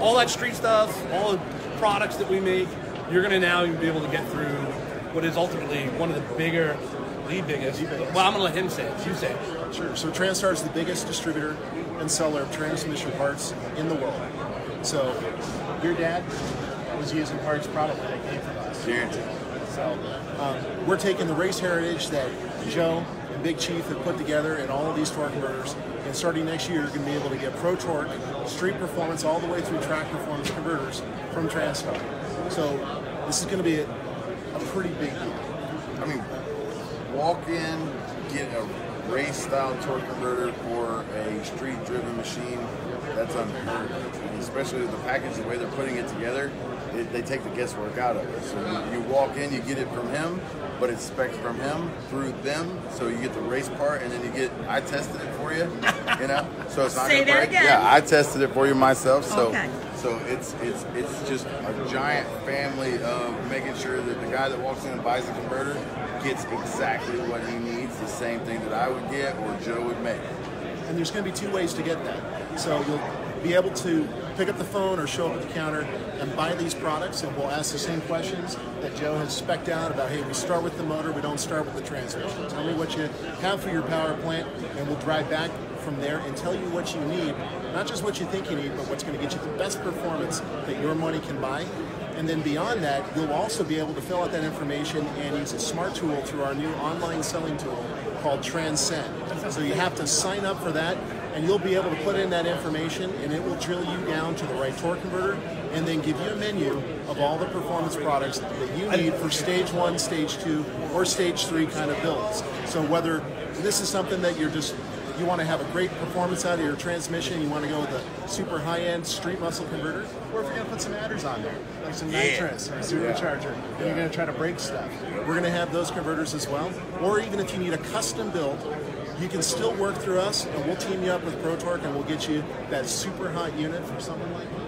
all that street stuff, all the products that we make, you're going to now be able to get through what is ultimately one of the bigger, the biggest. Well, I'm going to let him say it. You say it. Sure. So Transtar is the biggest distributor and seller of transmission parts in the world. So your dad was using parts probably that came from us. Guaranteed. So um, we're taking the race heritage that Joe and Big Chief have put together in all of these torque converters, and starting next year, you're going to be able to get ProTorque, street performance, all the way through track performance converters from Transtar. So this is going to be a, a pretty big deal. I mean, walk in, get a race style torque converter for a street driven machine. That's unheard of. And especially the package, the way they're putting it together, it, they take the guesswork out of it. So you, you walk in, you get it from him, but it's specced from him through them. So you get the race part, and then you get I tested it for you. You know, so it's not Say gonna that break. again. Yeah, I tested it for you myself. So Okay. so it's it's it's just a giant family of making sure that the guy that walks in and buys the converter gets exactly what he needs, the same thing that I would get or Joe would make. And there's going to be two ways to get that. So you'll be able to pick up the phone or show up at the counter and buy these products, and we'll ask the same questions that Joe has specced out about. Hey, we start with the motor, we don't start with the transmission. Tell me what you have for your power plant, and we'll drive back from there and tell you what you need. Not just what you think you need, but what's going to get you the best performance that your money can buy. And then beyond that, you'll also be able to fill out that information and use a smart tool through our new online selling tool called Transcend. So you have to sign up for that, and you'll be able to put in that information, and it will drill you down to the right torque converter, and then give you a menu of all the performance products that you need for stage one, stage two, or stage three kind of builds. So whether this is something that you're just you want to have a great performance out of your transmission, you want to go with a super high-end street muscle converter, or if you're going to put some adders on there, like some nitrous or a supercharger, and you're going to try to break stuff, we're going to have those converters as well. Or even if you need a custom build, you can still work through us, and we'll team you up with ProTorque, and we'll get you that super hot unit for someone like me.